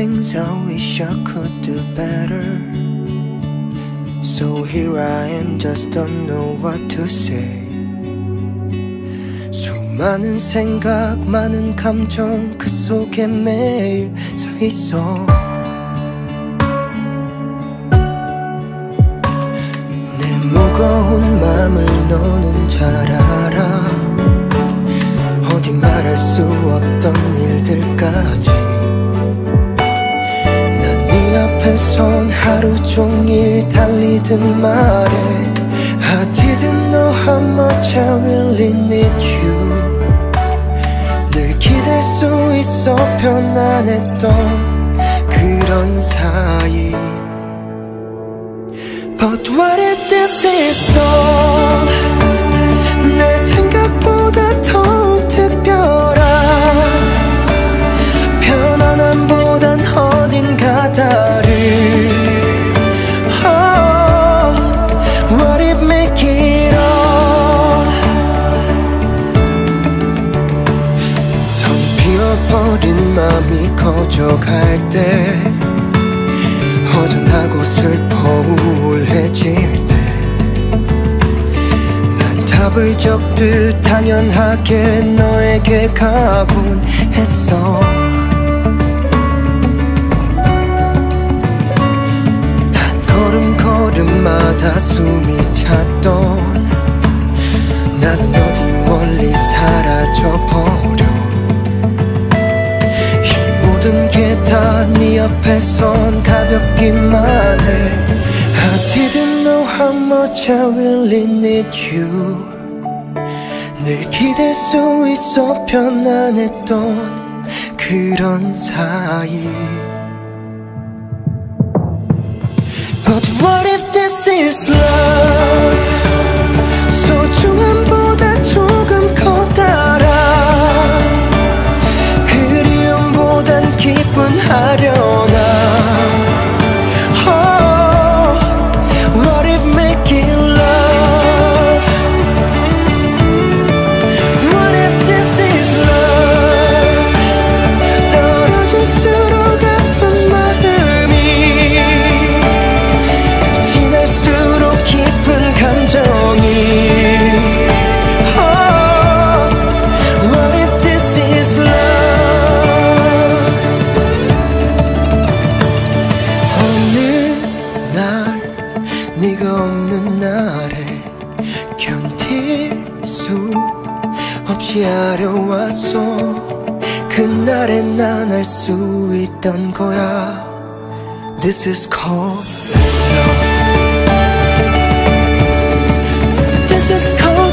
things I wish I could do better. So here I am, just don't know what to say. 수많은 생각, 많은 감정 그 속에 매일 서 있어. 내 무거운 맘을 너는 잘 알아. 어디 말할 수 없던 일들까지. 선 하루 종일 달리든 말해 I didn't know how much I really need you 늘 기댈 수 있어 편안했던 그런 사이 But what if this is all 버린 맘이 커져갈 때 허전하고 슬퍼 우울해질 때 난 답을 적듯 당연하게 너에게 가곤 했어. 한 걸음 걸음마다 숨이 찼던 나는 어디 멀리 사라져버려 이 모든 게 다네 앞에 선 가볍기만 해 I didn't know how much I really need you 늘 기댈 수 있어 편안했던 그런 사이 But what if this is love 없는 날에 견딜 수 없이 아려왔어 그날에 난 알 수 있던 거야 This is called love This is called